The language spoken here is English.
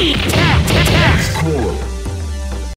Eat